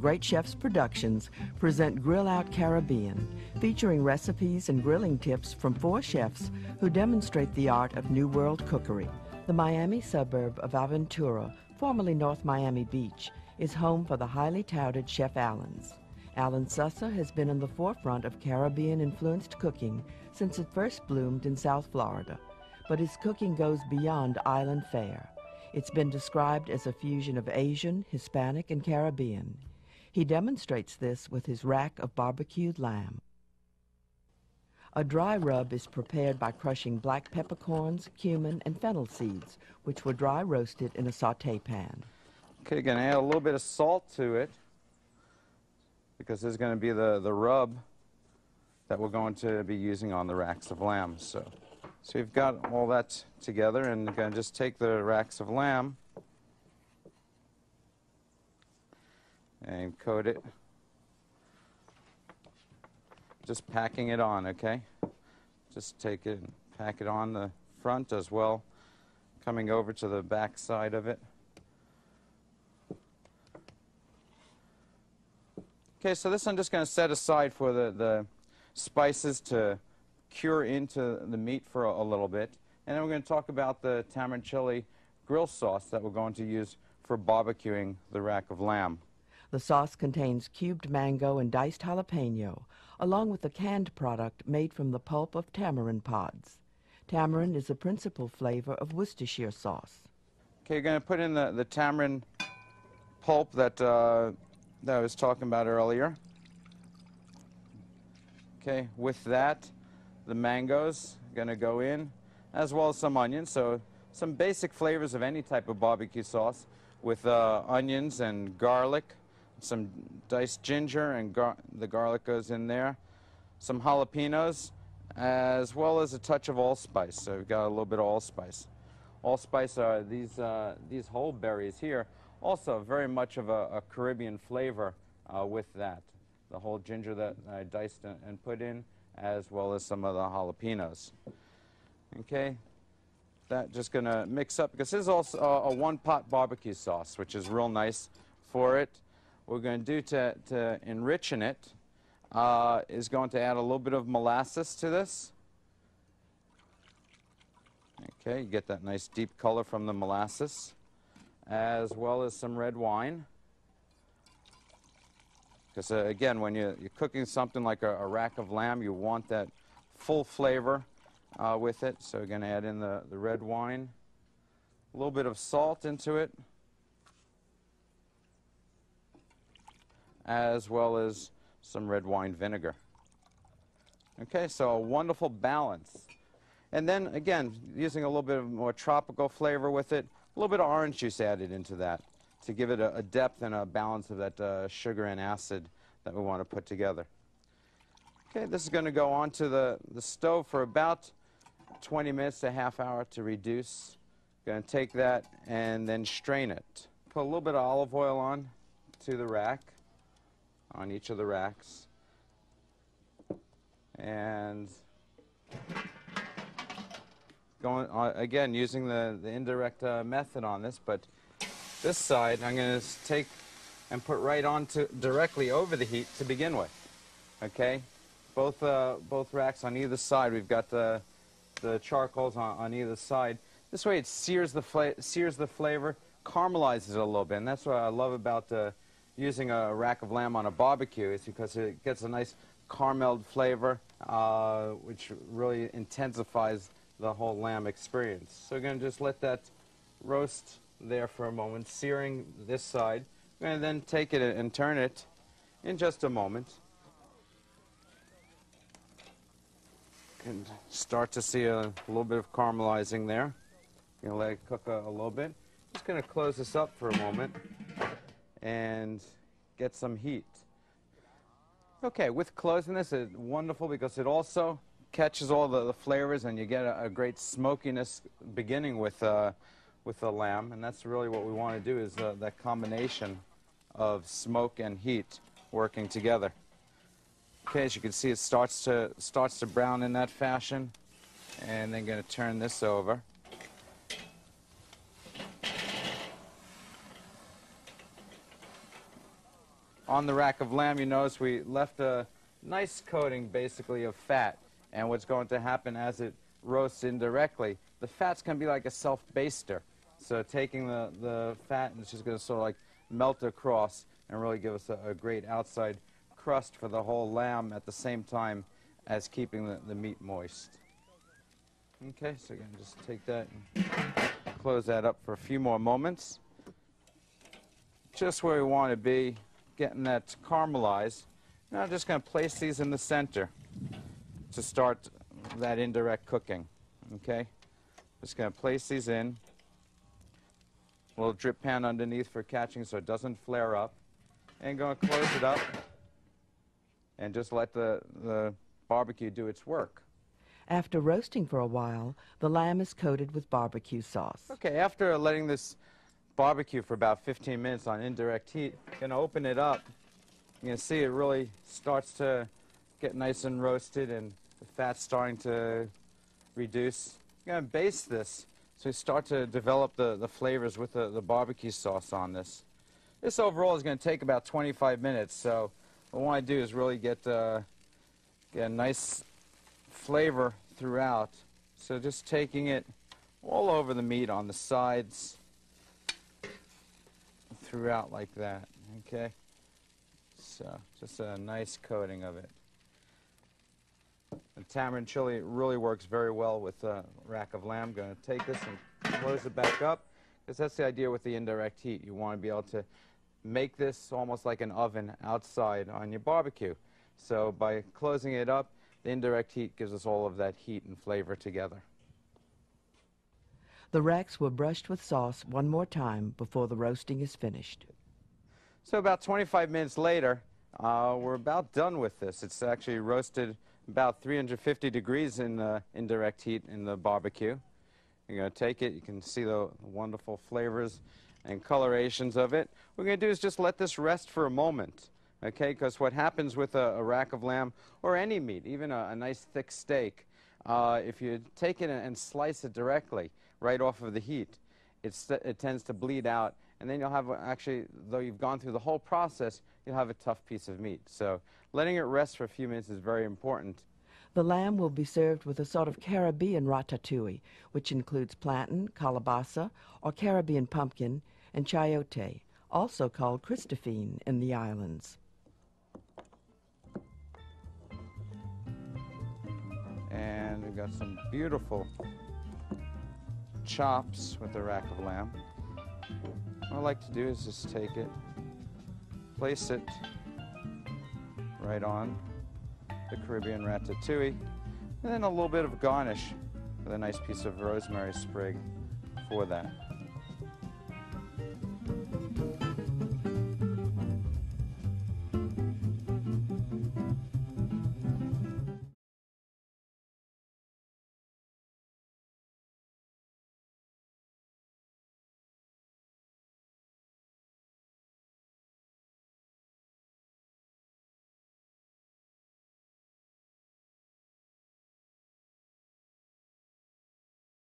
Great Chefs Productions present Grill Out Caribbean, featuring recipes and grilling tips from four chefs who demonstrate the art of New World cookery. The Miami suburb of Aventura, formerly North Miami Beach, is home for the highly touted Chef Allen's. Allen Susser has been in the forefront of Caribbean-influenced cooking since it first bloomed in South Florida. But his cooking goes beyond island fare. It's been described as a fusion of Asian, Hispanic, and Caribbean. He demonstrates this with his rack of barbecued lamb. A dry rub is prepared by crushing black peppercorns, cumin, and fennel seeds, which were dry roasted in a saute pan. Okay, to add a little bit of salt to it because this is to be the, the rub that we're going to be using on the racks of lamb. So, so you've got all that together and to just take the racks of lamb and coat it. Just packing it on, okay? Just take it and pack it on the front as well, coming over to the back side of it. Okay, so this I'm just going to set aside for the, the spices to cure into the meat for a, a little bit. And then we're going to talk about the tamarind chili grill sauce that we're going to use for barbecuing the rack of lamb. The sauce contains cubed mango and diced jalapeno, along with a canned product made from the pulp of tamarind pods. Tamarind is the principal flavor of Worcestershire sauce. Okay, you're going to put in the, the tamarind pulp that, uh, that I was talking about earlier. Okay, with that, the mangoes going to go in, as well as some onions. So some basic flavors of any type of barbecue sauce with uh, onions and garlic, some diced ginger and gar the garlic goes in there, some jalapenos, as well as a touch of allspice. So we've got a little bit of allspice. Allspice are these, uh, these whole berries here, also very much of a, a Caribbean flavor uh, with that. The whole ginger that I diced and put in, as well as some of the jalapenos. Okay, that just going to mix up because this is also a, a one-pot barbecue sauce, which is real nice for it we're going to do to, to enrichen it uh, is going to add a little bit of molasses to this. Okay, you get that nice deep color from the molasses, as well as some red wine. Because uh, again, when you're, you're, cooking something like a, a, rack of lamb, you want that full flavor uh, with it. So we're going to add in the, the red wine, a little bit of salt into it. As well as some red wine vinegar. Okay, so a wonderful balance. And then, again, using a little bit of more tropical flavor with it, a little bit of orange juice added into that to give it a, a depth and a balance of that uh, sugar and acid that we want to put together. Okay, this is going to go onto the, the stove for about 20 minutes to a half hour to reduce. Going to take that and then strain it. Put a little bit of olive oil on to the rack on each of the racks. And going uh, again using the, the indirect uh, method on this, but this side I'm going to take and put right onto directly over the heat to begin with. Okay, both uh, both racks on either side. We've got the the charcoals on, on either side. This way it sears the sears the flavor, caramelizes it a little bit, and that's what I love about the using a rack of lamb on a barbecue is because it gets a nice carameled flavor, uh, which really intensifies the whole lamb experience. So we're going to just let that roast there for a moment, searing this side. We're going to then take it and turn it in just a moment. And start to see a little bit of caramelizing there. Going to let it cook a, a little bit. Just going to close this up for a moment and get some heat. Okay, with closing this, it's wonderful because it also catches all the, the flavors and you get a, a great smokiness beginning with, uh, with the lamb. And that's really what we want to do is uh, that combination of smoke and heat working together. Okay, as you can see, it starts to, starts to brown in that fashion. And then going to turn this over. On the rack of lamb, you notice we left a nice coating, basically, of fat. And what's going to happen as it roasts indirectly, the fat's going to be like a self-baster. So taking the, the fat and it's just going to sort of like melt across and really give us a, a, great outside crust for the whole lamb at the same time as keeping the, the meat moist. Okay, so again, just take that and close that up for a few more moments. Just where we want to be, getting that caramelized. Now I'm just going to place these in the center to start that indirect cooking. Okay, just going to place these in. A little drip pan underneath for catching so it doesn't flare up. And going to close it up and just let the, the barbecue do its work. After roasting for a while, the lamb is coated with barbecue sauce. Okay, after letting this barbecue for about 15 minutes on indirect heat, to open it up. You can see it really starts to get nice and roasted and the fat's starting to reduce. To baste this so we start to develop the, the flavors with the, the barbecue sauce on this. This overall is to take about 25 minutes, so what I want to do is really get, uh, get a nice flavor throughout. So just taking it all over the meat on the sides, throughout like that, okay? So just a nice coating of it. The tamarind chili really works very well with a rack of lamb. I'm Going to take this and close it back up because that's the idea with the indirect heat. You want to be able to make this almost like an oven outside on your barbecue. So by closing it up, the indirect heat gives us all of that heat and flavor together. The racks were brushed with sauce one more time before the roasting is finished. So about 25 minutes later, uh, we're about done with this. It's actually roasted about 350 degrees in the indirect heat in the barbecue. You're going to take it. You can see the wonderful flavors and colorations of it. What we're going to do is just let this rest for a moment okay? Because what happens with a, a, rack of lamb or any meat, even a, a nice thick steak, uh, if you take it and slice it directly right off of the heat, it tends to bleed out, and then you'll have actually, though you've gone through the whole process, you'll have a tough piece of meat. So letting it rest for a few minutes is very important. The lamb will be served with a sort of Caribbean ratatouille, which includes plantain, calabaza, or Caribbean pumpkin, and chayote, also called Christophine in the islands. And we've got some beautiful chops with the rack of lamb. What I like to do is just take it, place it right on the Caribbean ratatouille, and then a little bit of garnish with a nice piece of rosemary sprig for that.